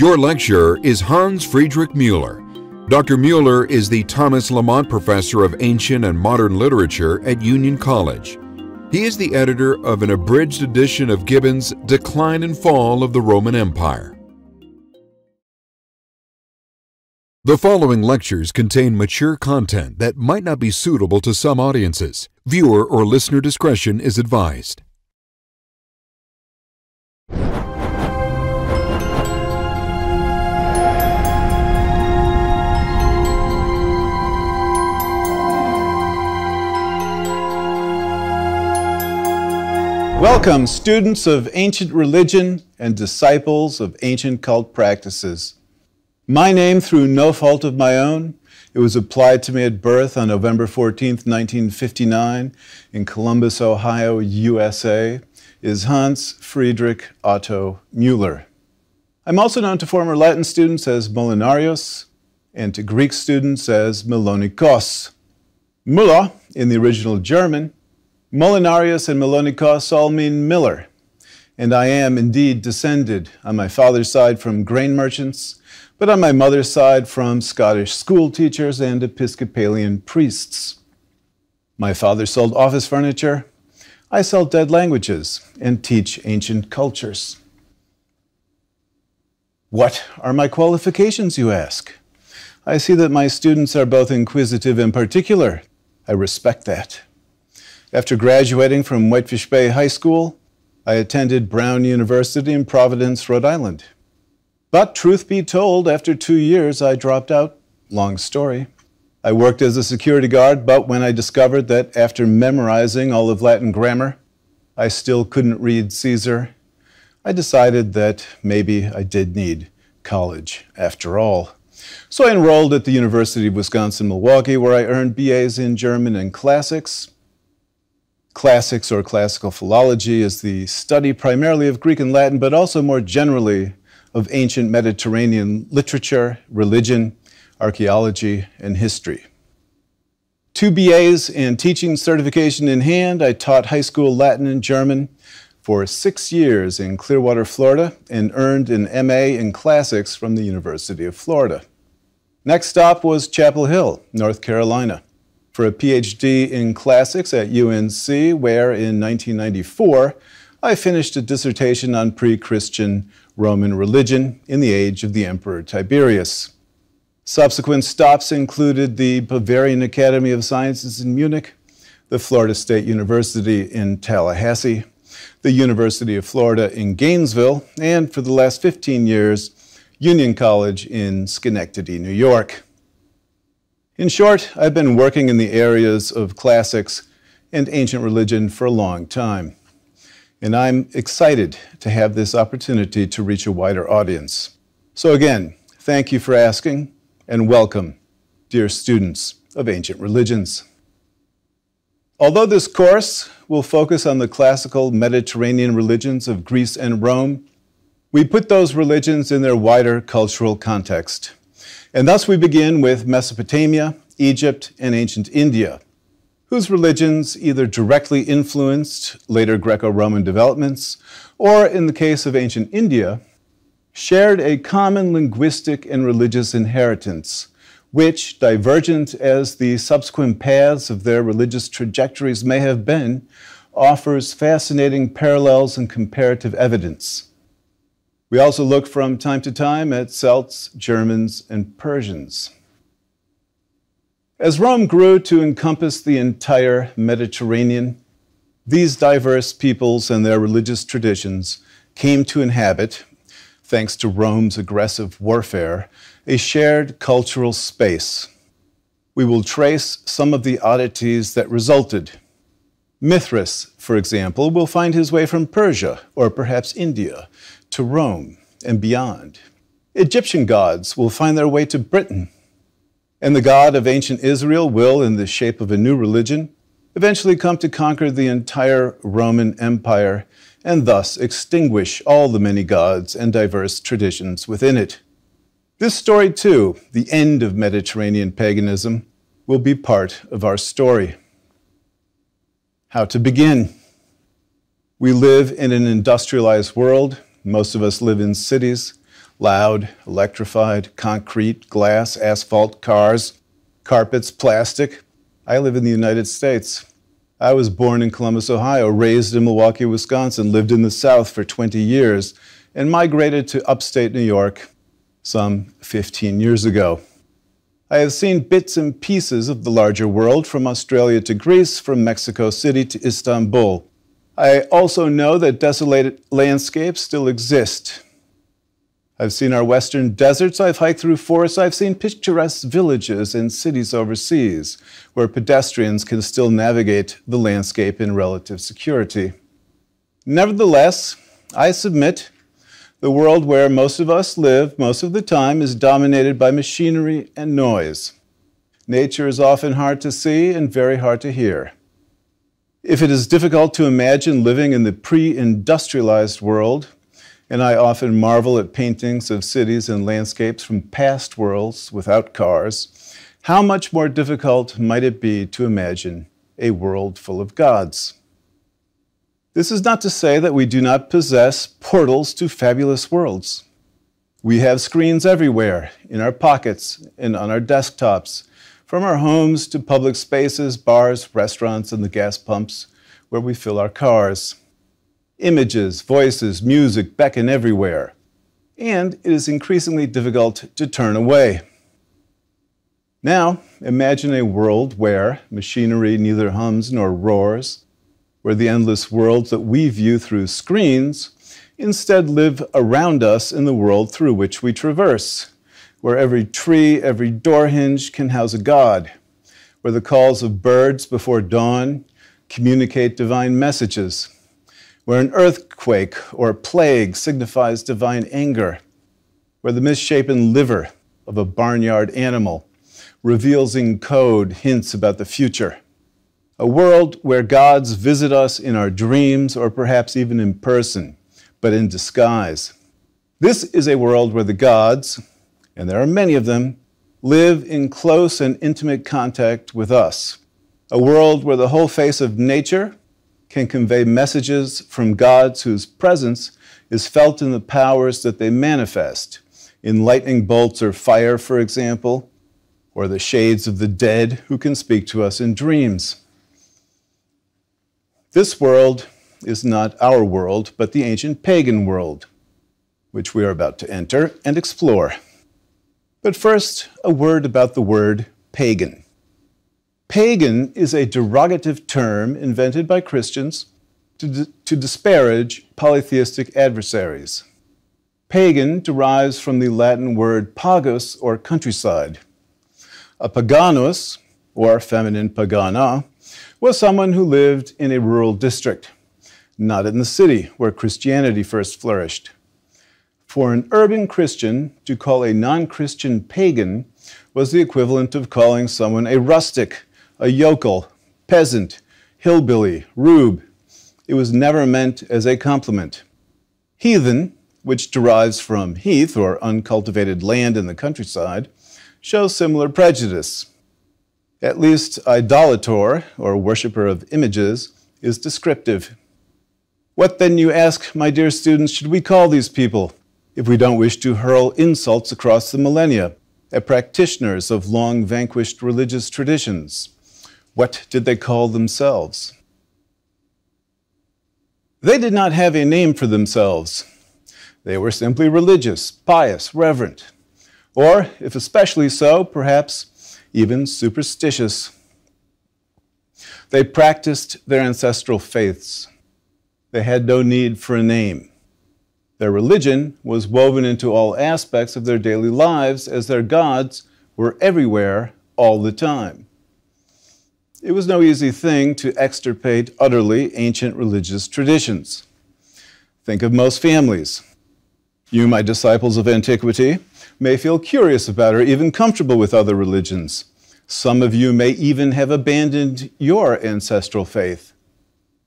Your lecturer is Hans Friedrich Mueller. Dr. Mueller is the Thomas Lamont Professor of Ancient and Modern Literature at Union College. He is the editor of an abridged edition of Gibbon's Decline and Fall of the Roman Empire. The following lectures contain mature content that might not be suitable to some audiences. Viewer or listener discretion is advised. Welcome, students of ancient religion and disciples of ancient cult practices. My name, through no fault of my own, it was applied to me at birth on November 14, 1959, in Columbus, Ohio, USA, is Hans Friedrich Otto Mueller. I'm also known to former Latin students as Molinarius and to Greek students as Melonikos. Müller, in the original German, Molinarius and Melonikos all mean miller, and I am indeed descended on my father's side from grain merchants, but on my mother's side from Scottish school teachers and Episcopalian priests. My father sold office furniture. I sell dead languages and teach ancient cultures. What are my qualifications, you ask? I see that my students are both inquisitive and particular. I respect that. After graduating from Whitefish Bay High School, I attended Brown University in Providence, Rhode Island. But truth be told, after two years, I dropped out. Long story. I worked as a security guard, but when I discovered that after memorizing all of Latin grammar, I still couldn't read Caesar, I decided that maybe I did need college after all. So I enrolled at the University of Wisconsin Milwaukee, where I earned BAs in German and classics Classics or classical philology is the study primarily of Greek and Latin, but also more generally of ancient Mediterranean literature, religion, archaeology, and history. Two BAs and teaching certification in hand, I taught high school Latin and German for six years in Clearwater, Florida, and earned an MA in classics from the University of Florida. Next stop was Chapel Hill, North Carolina for a PhD in classics at UNC, where in 1994 I finished a dissertation on pre Christian Roman religion in the age of the Emperor Tiberius. Subsequent stops included the Bavarian Academy of Sciences in Munich, the Florida State University in Tallahassee, the University of Florida in Gainesville, and for the last 15 years, Union College in Schenectady, New York. In short, I've been working in the areas of classics and ancient religion for a long time. And I'm excited to have this opportunity to reach a wider audience. So, again, thank you for asking and welcome, dear students of ancient religions. Although this course will focus on the classical Mediterranean religions of Greece and Rome, we put those religions in their wider cultural context. And thus we begin with Mesopotamia, Egypt, and ancient India, whose religions either directly influenced later Greco Roman developments, or in the case of ancient India, shared a common linguistic and religious inheritance, which, divergent as the subsequent paths of their religious trajectories may have been, offers fascinating parallels and comparative evidence. We also look from time to time at Celts, Germans, and Persians. As Rome grew to encompass the entire Mediterranean, these diverse peoples and their religious traditions came to inhabit, thanks to Rome's aggressive warfare, a shared cultural space. We will trace some of the oddities that resulted. Mithras, for example, will find his way from Persia or perhaps India to Rome and beyond. Egyptian gods will find their way to Britain. And the God of ancient Israel will, in the shape of a new religion, eventually come to conquer the entire Roman Empire and thus extinguish all the many gods and diverse traditions within it. This story, too, the end of Mediterranean paganism, will be part of our story. How to begin? We live in an industrialized world most of us live in cities. loud, electrified, concrete, glass, asphalt, cars, carpets, plastic. I live in the United States. I was born in Columbus, Ohio, raised in Milwaukee, Wisconsin, lived in the South for 20 years, and migrated to upstate New York some 15 years ago. I have seen bits and pieces of the larger world, from Australia to Greece, from Mexico City to Istanbul. I also know that desolated landscapes still exist. I've seen our western deserts, I've hiked through forests, I've seen picturesque villages and cities overseas where pedestrians can still navigate the landscape in relative security. Nevertheless, I submit the world where most of us live most of the time is dominated by machinery and noise. Nature is often hard to see and very hard to hear. If it is difficult to imagine living in the pre industrialized world, and I often marvel at paintings of cities and landscapes from past worlds without cars. How much more difficult might it be to imagine a world full of gods? This is not to say that we do not possess portals to fabulous worlds. We have screens everywhere, in our pockets and on our desktops, from our homes to public spaces, bars, restaurants, and the gas pumps where we fill our cars. Images, voices, music beckon everywhere, and it is increasingly difficult to turn away. Now, imagine a world where machinery neither hums nor roars, where the endless worlds that we view through screens instead live around us in the world through which we traverse, where every tree, every door hinge can house a God, where the calls of birds before dawn communicate divine messages where an earthquake or a plague signifies divine anger, where the misshapen liver of a barnyard animal reveals in code hints about the future. A world where gods visit us in our dreams or perhaps even in person, but in disguise. This is a world where the gods, and there are many of them, live in close and intimate contact with us. A world where the whole face of nature can convey messages from gods whose presence is felt in the powers that they manifest, in lightning bolts or fire, for example, or the shades of the dead who can speak to us in dreams. This world is not our world, but the ancient pagan world, which we are about to enter and explore. But first, a word about the word pagan. Pagan is a derogative term invented by Christians to, to disparage polytheistic adversaries. Pagan derives from the Latin word pagus, or countryside. A paganus, or feminine pagana, was someone who lived in a rural district, not in the city where Christianity first flourished. For an urban Christian to call a non Christian pagan was the equivalent of calling someone a rustic a yokel, peasant, hillbilly, rube. It was never meant as a compliment. Heathen, which derives from heath or uncultivated land in the countryside, shows similar prejudice. At least idolator, or worshipper of images, is descriptive. What then, you ask, my dear students, should we call these people if we don't wish to hurl insults across the millennia at practitioners of long vanquished religious traditions? What did they call themselves? They did not have a name for themselves. They were simply religious, pious, reverent, or, if especially so, perhaps even superstitious. They practiced their ancestral faiths. They had no need for a name. Their religion was woven into all aspects of their daily lives as their gods were everywhere all the time. It was no easy thing to extirpate utterly ancient religious traditions. Think of most families. You, my disciples of antiquity, may feel curious about or even comfortable with other religions. Some of you may even have abandoned your ancestral faith.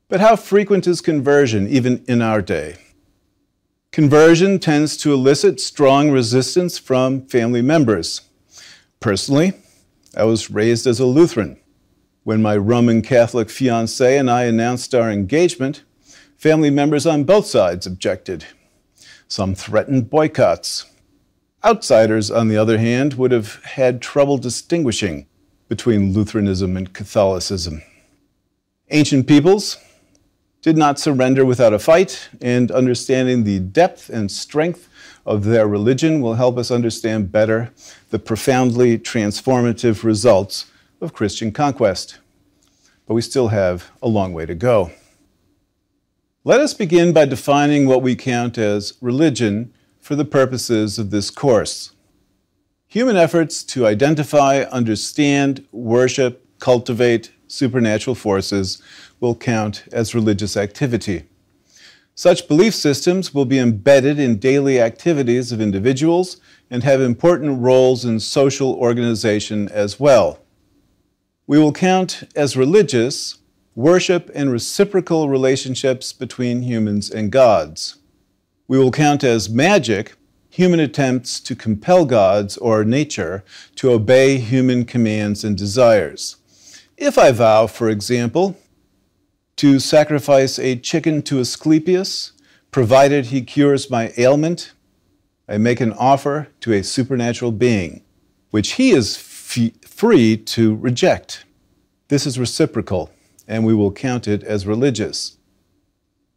But how frequent is conversion, even in our day? Conversion tends to elicit strong resistance from family members. Personally, I was raised as a Lutheran. When my Roman Catholic fiance and I announced our engagement, family members on both sides objected. Some threatened boycotts. Outsiders, on the other hand, would have had trouble distinguishing between Lutheranism and Catholicism. Ancient peoples did not surrender without a fight, and understanding the depth and strength of their religion will help us understand better the profoundly transformative results of Christian conquest. But we still have a long way to go. Let us begin by defining what we count as religion for the purposes of this course. Human efforts to identify, understand, worship, cultivate supernatural forces will count as religious activity. Such belief systems will be embedded in daily activities of individuals and have important roles in social organization as well. We will count as religious worship and reciprocal relationships between humans and gods. We will count as magic human attempts to compel gods or nature to obey human commands and desires. If I vow, for example, to sacrifice a chicken to Asclepius, provided he cures my ailment. I make an offer to a supernatural being, which he is free to reject. This is reciprocal, and we will count it as religious.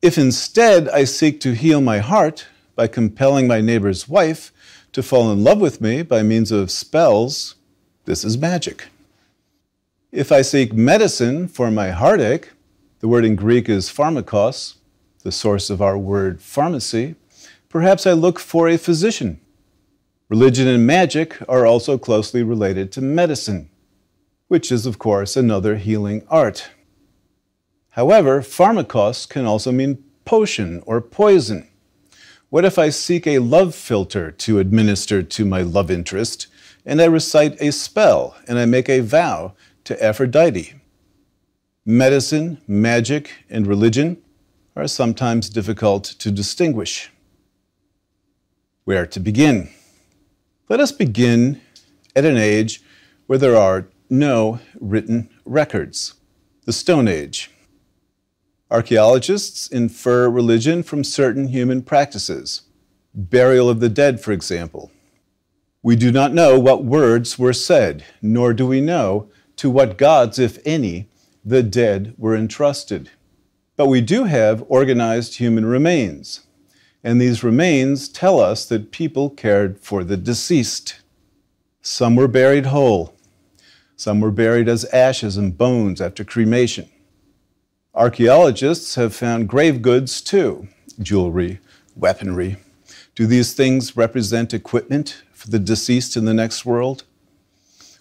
If instead I seek to heal my heart by compelling my neighbor's wife to fall in love with me by means of spells, this is magic. If I seek medicine for my heartache the word in Greek is pharmakon, the source of our word pharmacy. Perhaps I look for a physician. Religion and magic are also closely related to medicine, which is, of course, another healing art. However, pharmakon can also mean potion or poison. What if I seek a love philter to administer to my love interest, and I recite a spell and I make a vow to Aphrodite? Medicine, magic, and religion are sometimes difficult to distinguish. Where to begin? Let us begin at an age where there are no written records, the Stone Age. Archaeologists infer religion from certain human practices, burial of the dead, for example. We do not know what words were said, nor do we know to what gods, if any, the dead were entrusted. But we do have organized human remains, and these remains tell us that people cared for the deceased. Some were buried whole, some were buried as ashes and bones after cremation. Archaeologists have found grave goods too jewelry, weaponry. Do these things represent equipment for the deceased in the next world?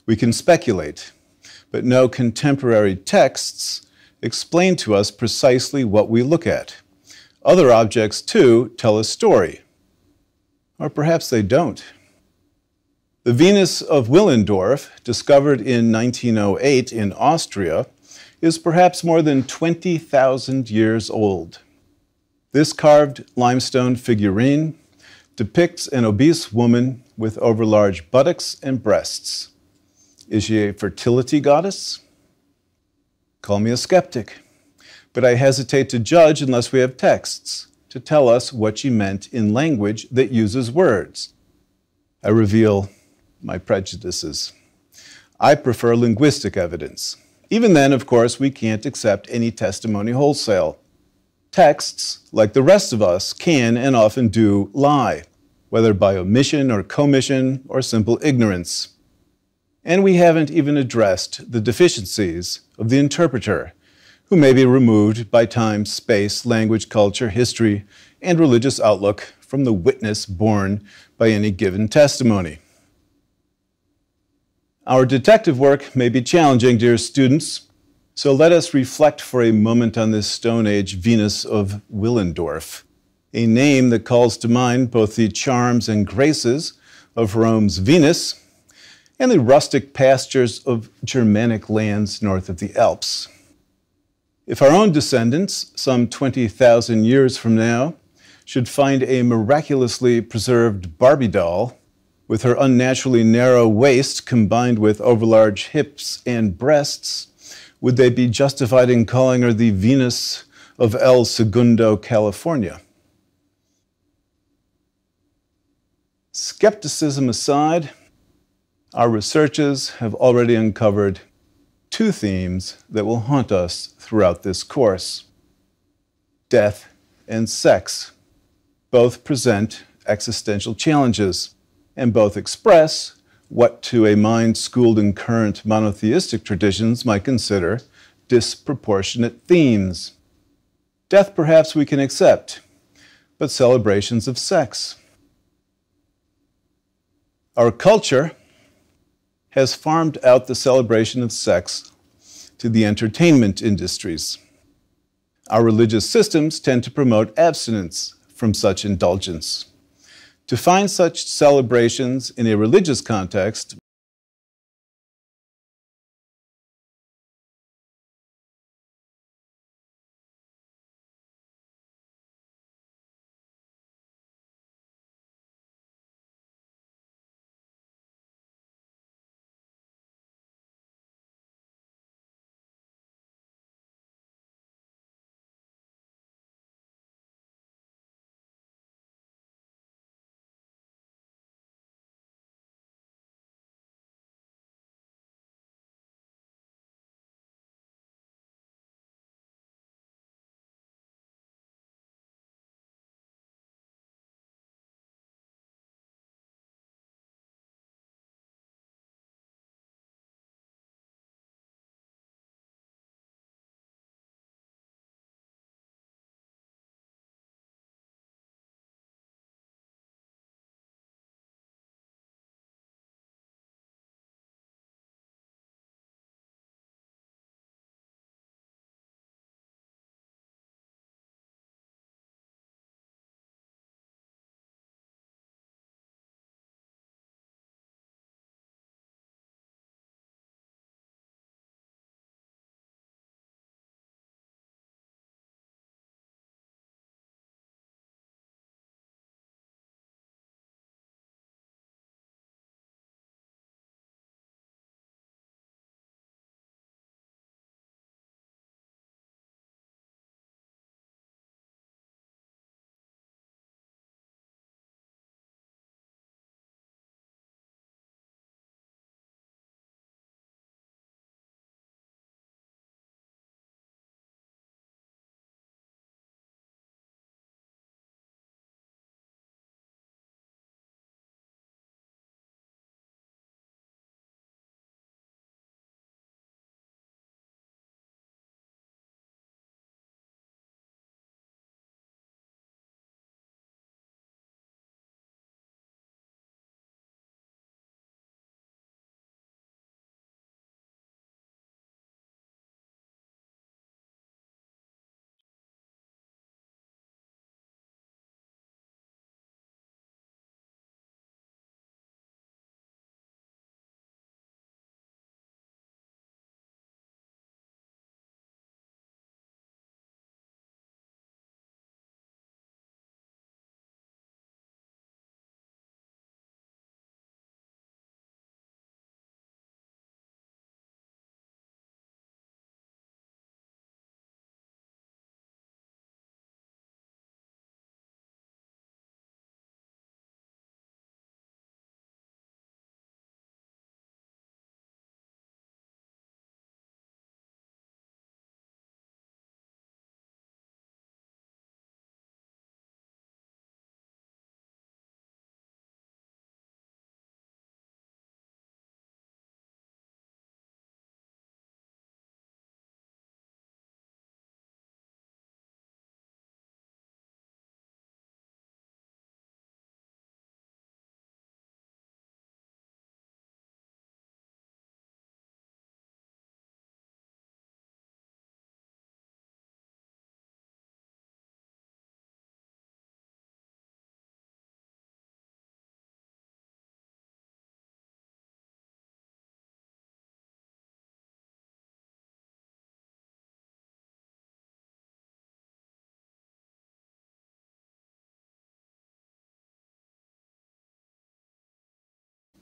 We can speculate but no contemporary texts explain to us precisely what we look at. Other objects, too, tell a story. Or perhaps they don't. The Venus of Willendorf, discovered in 1908 in Austria, is perhaps more than 20,000 years old. This carved limestone figurine depicts an obese woman with overlarge buttocks and breasts. Is she a fertility goddess? Call me a skeptic, but I hesitate to judge unless we have texts to tell us what she meant in language that uses words. I reveal my prejudices. I prefer linguistic evidence. Even then, of course, we can't accept any testimony wholesale. Texts, like the rest of us, can and often do lie, whether by omission or commission or simple ignorance. And we haven't even addressed the deficiencies of the interpreter, who may be removed by time, space, language, culture, history, and religious outlook from the witness borne by any given testimony. Our detective work may be challenging, dear students, so let us reflect for a moment on this Stone Age Venus of Willendorf, a name that calls to mind both the charms and graces of Rome's Venus and the rustic pastures of Germanic lands north of the Alps. If our own descendants, some 20,000 years from now, should find a miraculously preserved Barbie doll with her unnaturally narrow waist combined with overlarge hips and breasts, would they be justified in calling her the Venus of El Segundo, California? Skepticism aside, our researches have already uncovered two themes that will haunt us throughout this course death and sex. Both present existential challenges, and both express what to a mind schooled in current monotheistic traditions might consider disproportionate themes. Death, perhaps, we can accept, but celebrations of sex. Our culture has farmed out the celebration of sex to the entertainment industries. Our religious systems tend to promote abstinence from such indulgence. To find such celebrations in a religious context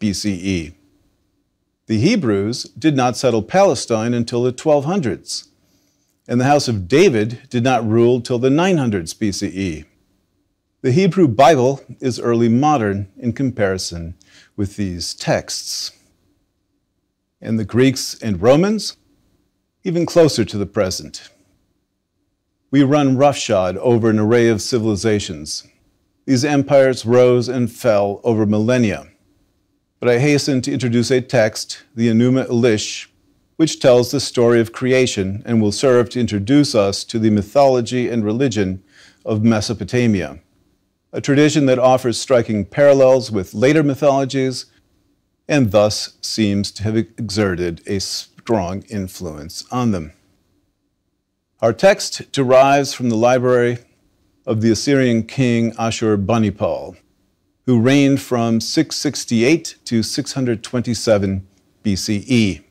BCE. The Hebrews did not settle Palestine until the 1200s, and the house of David did not rule till the 900s BCE. The Hebrew Bible is early modern in comparison with these texts. And the Greeks and Romans, even closer to the present. We run roughshod over an array of civilizations. These empires rose and fell over millennia. But I hasten to introduce a text, the Enuma Elish, which tells the story of creation and will serve to introduce us to the mythology and religion of Mesopotamia a tradition that offers striking parallels with later mythologies and thus seems to have exerted a strong influence on them. Our text derives from the library of the Assyrian king Ashurbanipal, who reigned from 668 to 627 BCE.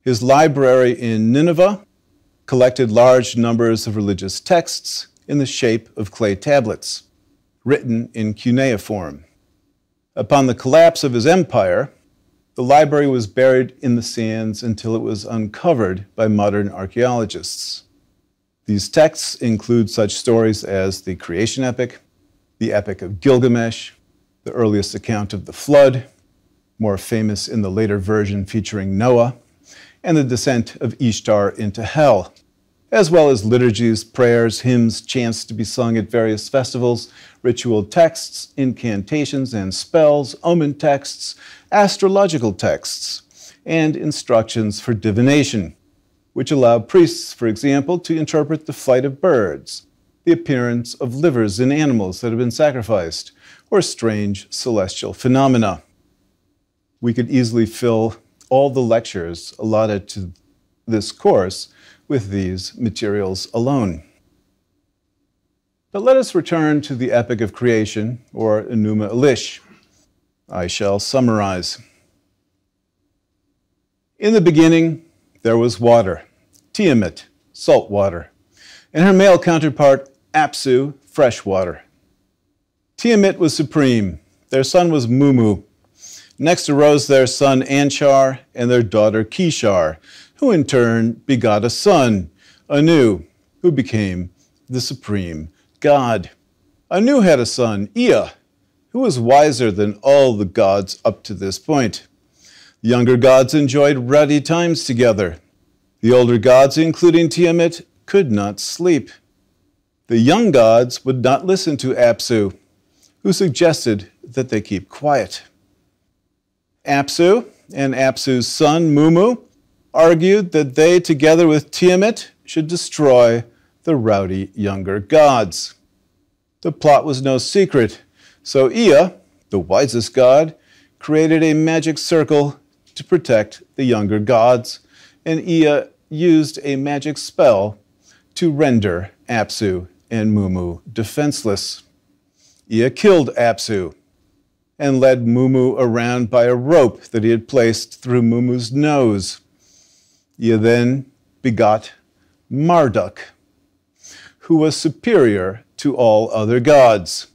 His library in Nineveh collected large numbers of religious texts in the shape of clay tablets written in cuneiform. Upon the collapse of his empire, the library was buried in the sands until it was uncovered by modern archaeologists. These texts include such stories as the creation epic, the Epic of Gilgamesh, the earliest account of the flood, more famous in the later version featuring Noah, and the descent of Ishtar into hell, as well as liturgies, prayers, hymns, chants to be sung at various festivals, ritual texts, incantations and spells, omen texts, astrological texts, and instructions for divination, which allow priests, for example, to interpret the flight of birds, the appearance of livers in animals that have been sacrificed, or strange celestial phenomena. We could easily fill all the lectures allotted to this course with these materials alone. But let us return to the Epic of Creation, or Enuma Elish. I shall summarize. In the beginning, there was water, Tiamat, salt water, and her male counterpart, Apsu, fresh water. Tiamat was supreme. Their son was Mummu. Next arose their son Anshar and their daughter Kishar, who in turn begot a son, Anu, who became the supreme God. Anu had a son, Ea, who was wiser than all the gods up to this point. The younger gods enjoyed ruddy times together. The older gods, including Tiamat, could not sleep. The young gods would not listen to Apsu, who suggested that they keep quiet. Apsu and Apsu's son, Mummu, argued that they, together with Tiamat, should destroy the rowdy younger gods. The plot was no secret, so Ea, the wisest god, created a magic circle to protect the younger gods, and Ea used a magic spell to render Apsu and Mummu defenseless. Ea killed Apsu and led Mummu around by a rope that he had placed through Mummu's nose. Ea then begot Marduk, who was superior to all other gods.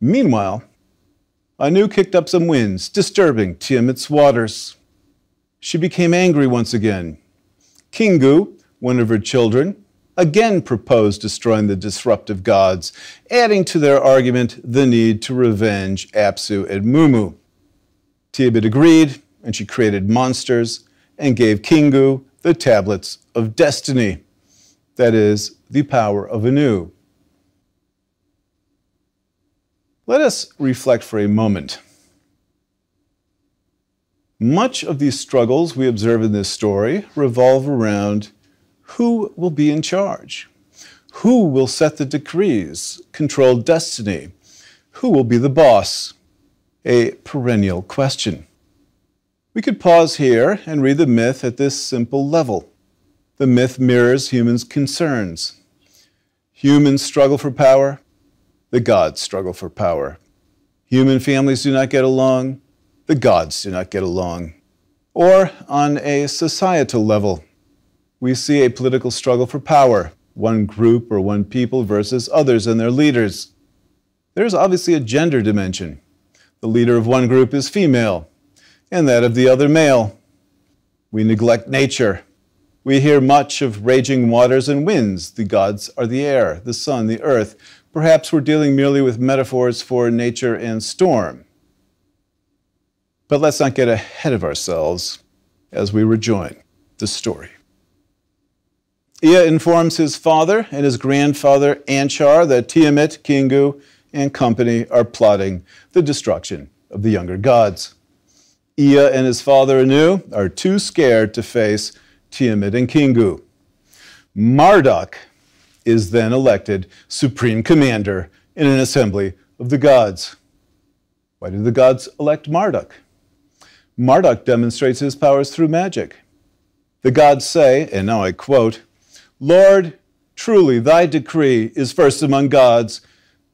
Meanwhile, Anu kicked up some winds, disturbing Tiamat's waters. She became angry once again. Kingu, one of her children, again proposed destroying the disruptive gods, adding to their argument the need to revenge Apsu and Mummu. Tiamat agreed, and she created monsters and gave Kingu the tablets of destiny, that is, the power of Anu. Let us reflect for a moment. Much of these struggles we observe in this story revolve around who will be in charge? Who will set the decrees, control destiny? Who will be the boss? A perennial question. We could pause here and read the myth at this simple level. The myth mirrors humans' concerns. Humans struggle for power, the gods struggle for power. Human families do not get along, the gods do not get along. Or on a societal level, we see a political struggle for power, one group or one people versus others and their leaders. There's obviously a gender dimension. The leader of one group is female, and that of the other male. We neglect nature. We hear much of raging waters and winds. The gods are the air, the sun, the earth. perhaps we're dealing merely with metaphors for nature and storm. But let's not get ahead of ourselves as we rejoin the story. Ea informs his father and his grandfather Anshar that Tiamat, Kingu, and company are plotting the destruction of the younger gods. Ea and his father Anu are too scared to face Tiamat and Kingu. Marduk is then elected supreme commander in an assembly of the gods. Why do the gods elect Marduk? Marduk demonstrates his powers through magic. The gods say, and now I quote, Lord, truly thy decree is first among gods.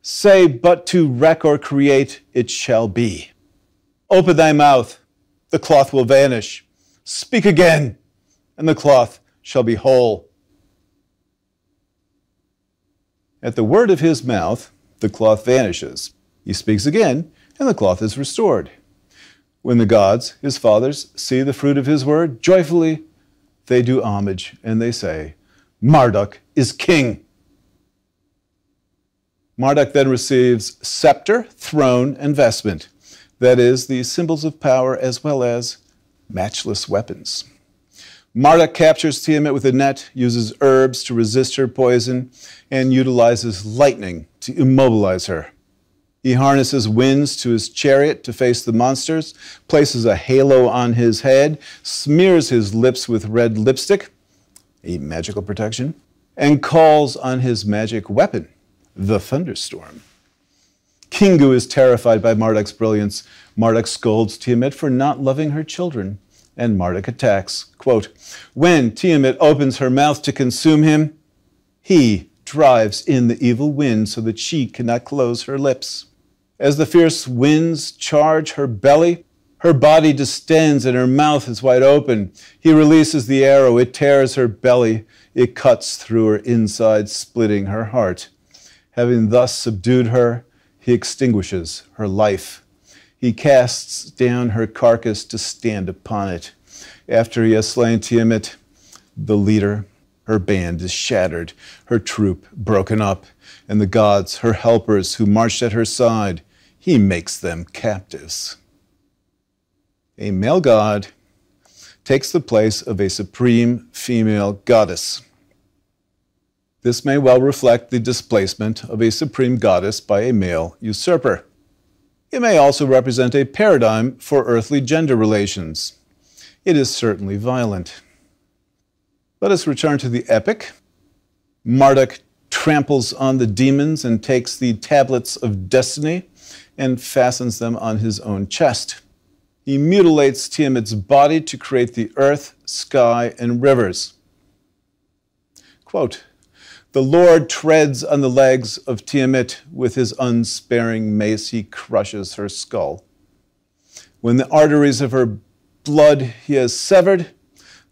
Say but to wreck or create, it shall be. Open thy mouth, the cloth will vanish. Speak again, and the cloth shall be whole. At the word of his mouth, the cloth vanishes. He speaks again, and the cloth is restored. When the gods, his fathers, see the fruit of his word, joyfully they do homage, and they say, Marduk is king. Marduk then receives scepter, throne, and vestment that is, the symbols of power as well as matchless weapons. Marduk captures Tiamat with a net, uses herbs to resist her poison, and utilizes lightning to immobilize her. He harnesses winds to his chariot to face the monsters, places a halo on his head, smears his lips with red lipstick, a magical protection, and calls on his magic weapon, the thunderstorm. Kingu is terrified by Marduk's brilliance. Marduk scolds Tiamat for not loving her children, and Marduk attacks. Quote, when Tiamat opens her mouth to consume him, he drives in the evil wind so that she cannot close her lips. As the fierce winds charge her belly, her body distends and her mouth is wide open. He releases the arrow. It tears her belly. It cuts through her inside, splitting her heart. Having thus subdued her, he extinguishes her life. He casts down her carcass to stand upon it. After he has slain Tiamat, the leader, her band is shattered, her troop broken up, and the gods, her helpers who marched at her side, he makes them captives. A male god takes the place of a supreme female goddess. This may well reflect the displacement of a supreme goddess by a male usurper. It may also represent a paradigm for earthly gender relations. It is certainly violent. Let us return to the epic. Marduk tramples on the demons and takes the tablets of destiny and fastens them on his own chest. He mutilates Tiamat's body to create the earth, sky, and rivers. Quote, the Lord treads on the legs of Tiamat with his unsparing mace. He crushes her skull. When the arteries of her blood he has severed,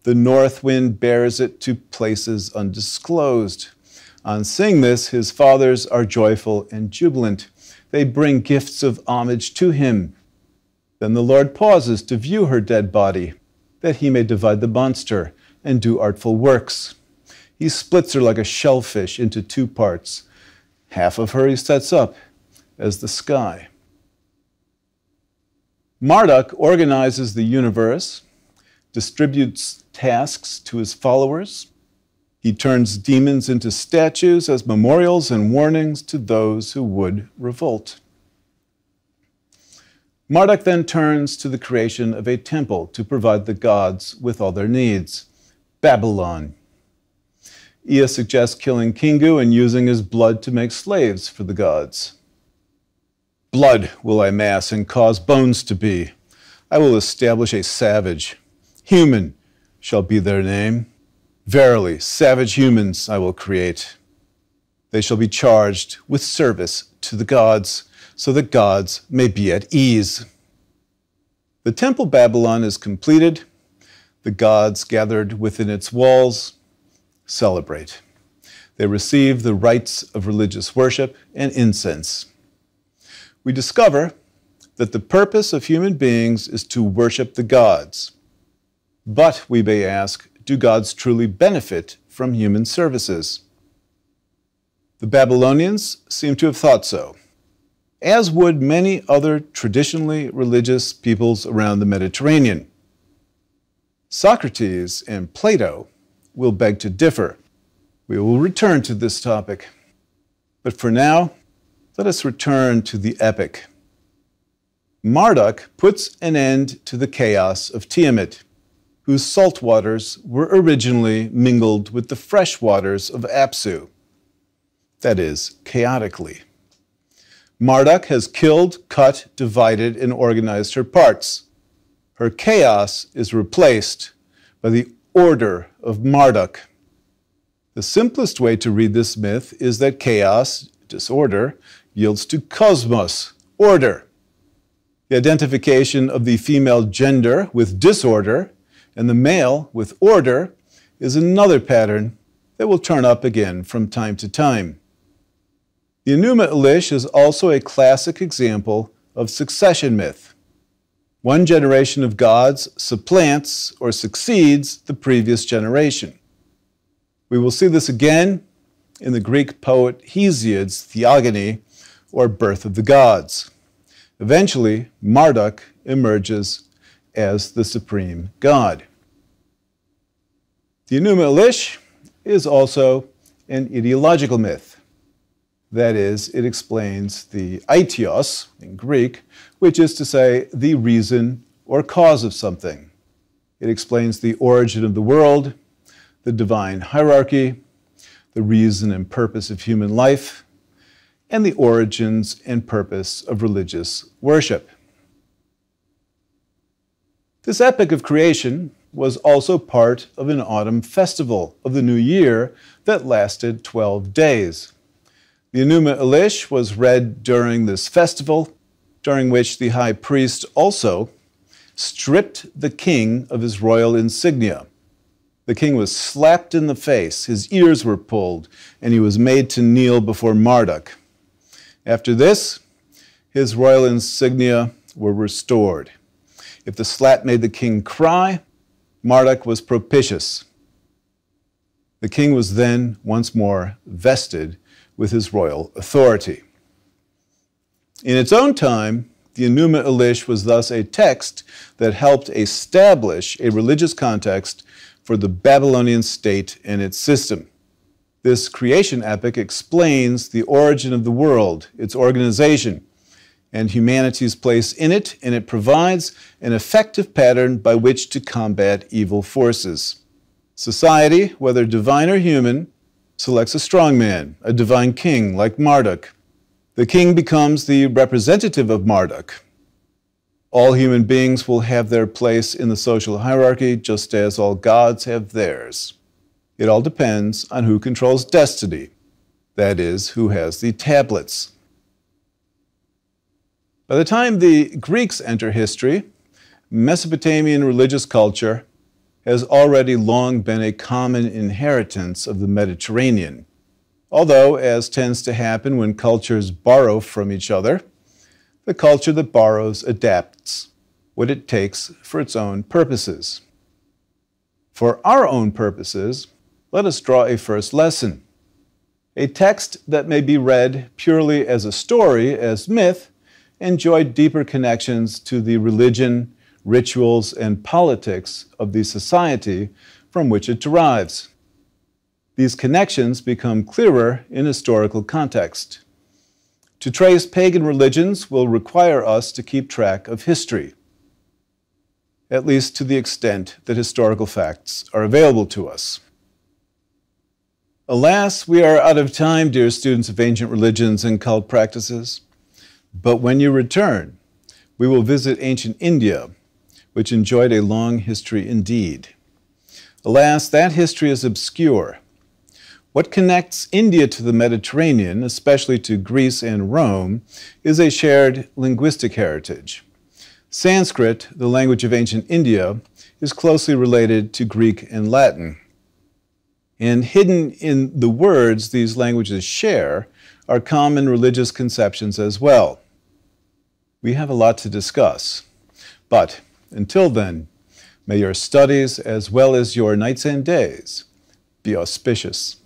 the north wind bears it to places undisclosed. On seeing this, his fathers are joyful and jubilant. They bring gifts of homage to him. Then the Lord pauses to view her dead body, that he may divide the monster and do artful works. He splits her like a shellfish into two parts. Half of her he sets up as the sky. Marduk organizes the universe, distributes tasks to his followers. He turns demons into statues as memorials and warnings to those who would revolt. Marduk then turns to the creation of a temple to provide the gods with all their needs Babylon, Ea suggests killing Kingu and using his blood to make slaves for the gods. Blood will I mass and cause bones to be. I will establish a savage. Human shall be their name. Verily, savage humans I will create. They shall be charged with service to the gods, so that gods may be at ease. The Temple Babylon is completed, the gods gathered within its walls, celebrate. They receive the rites of religious worship and incense. We discover that the purpose of human beings is to worship the gods. But we may ask, do gods truly benefit from human services? The Babylonians seem to have thought so, as would many other traditionally religious peoples around the Mediterranean. Socrates and Plato will beg to differ. We will return to this topic. But for now, let us return to the epic. Marduk puts an end to the chaos of Tiamat, whose salt waters were originally mingled with the fresh waters of Apsu, that is, chaotically. Marduk has killed, cut, divided, and organized her parts. Her chaos is replaced by the order of Marduk. The simplest way to read this myth is that chaos, disorder, yields to cosmos, order. The identification of the female gender with disorder and the male with order is another pattern that will turn up again from time to time. The Enuma Elish is also a classic example of succession myth. One generation of gods supplants or succeeds the previous generation. We will see this again in the Greek poet Hesiod's Theogony, or Birth of the Gods. Eventually, Marduk emerges as the supreme god. The Enuma Elish is also an etiological myth. That is, it explains the aitios in Greek, which is to say the reason or cause of something. It explains the origin of the world, the divine hierarchy, the reason and purpose of human life, and the origins and purpose of religious worship. This epic of creation was also part of an autumn festival of the new year that lasted 12 days. The Enuma Elish was read during this festival, during which the high priest also stripped the king of his royal insignia. The king was slapped in the face, his ears were pulled, and he was made to kneel before Marduk. After this, his royal insignia were restored. If the slap made the king cry, Marduk was propitious. The king was then once more vested with his royal authority. In its own time, the Enuma Elish was thus a text that helped establish a religious context for the Babylonian state and its system. This creation epic explains the origin of the world, its organization, and humanity's place in it, and it provides an effective pattern by which to combat evil forces. Society, whether divine or human, selects a strong man, a divine king like Marduk. The king becomes the representative of Marduk, all human beings will have their place in the social hierarchy just as all gods have theirs. It all depends on who controls destiny, that is, who has the tablets. By the time the Greeks enter history, Mesopotamian religious culture has already long been a common inheritance of the Mediterranean. Although, as tends to happen when cultures borrow from each other, the culture that borrows adapts what it takes for its own purposes. For our own purposes, let us draw a first lesson. A text that may be read purely as a story, as myth, enjoyed deeper connections to the religion, rituals, and politics of the society from which it derives. These connections become clearer in historical context. To trace pagan religions will require us to keep track of history, at least to the extent that historical facts are available to us. Alas, we are out of time, dear students of ancient religions and cult practices. But when you return, we will visit ancient India, which enjoyed a long history indeed. Alas, that history is obscure what connects India to the Mediterranean, especially to Greece and Rome, is a shared linguistic heritage. Sanskrit, the language of ancient India, is closely related to Greek and Latin. And hidden in the words these languages share are common religious conceptions as well. We have a lot to discuss. But until then, may your studies as well as your nights and days be auspicious.